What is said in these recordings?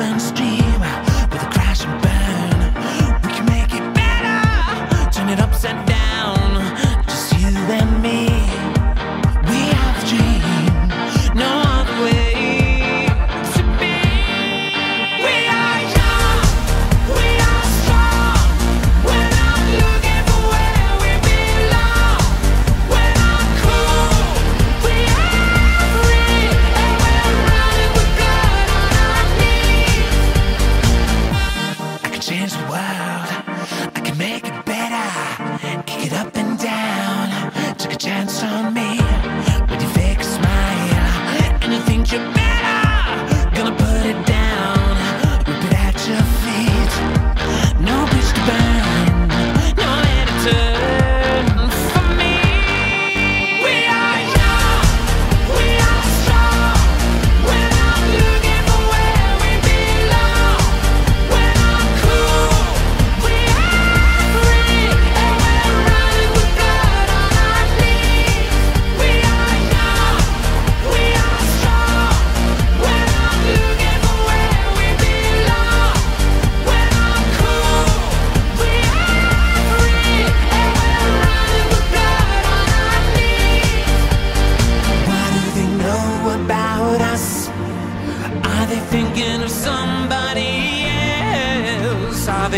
and street.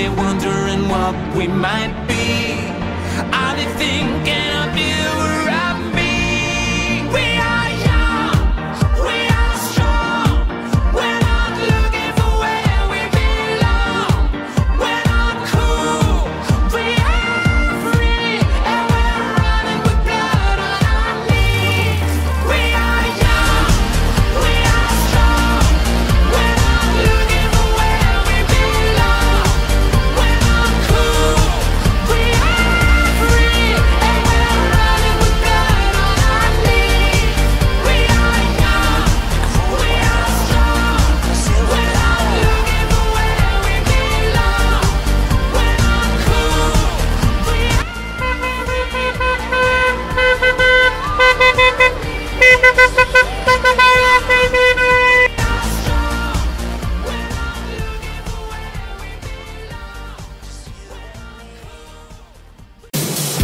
wondering what we might be. I've been thinking of you.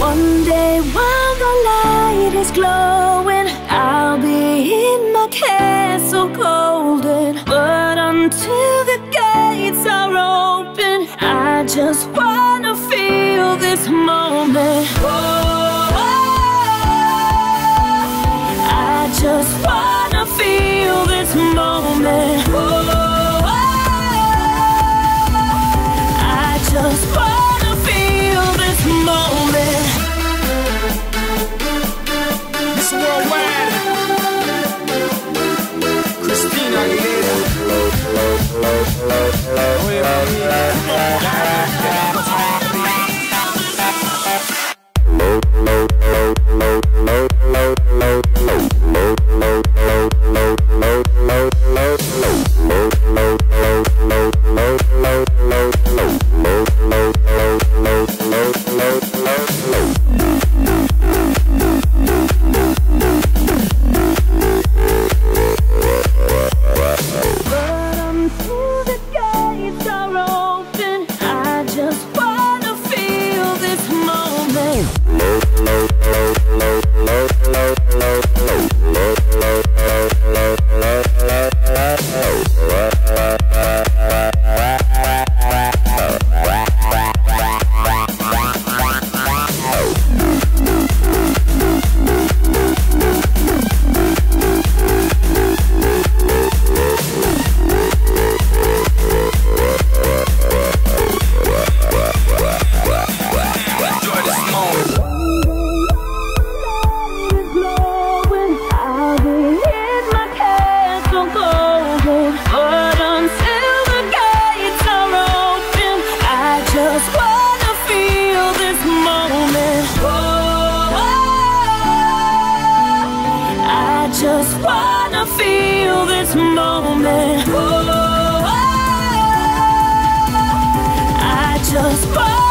One day while the light is glowing, I'll be in my castle golden. But until the gates are open, I just wanna feel this moment. Whoa. Boom. just wanna feel this moment. Oh, oh, I just wanna.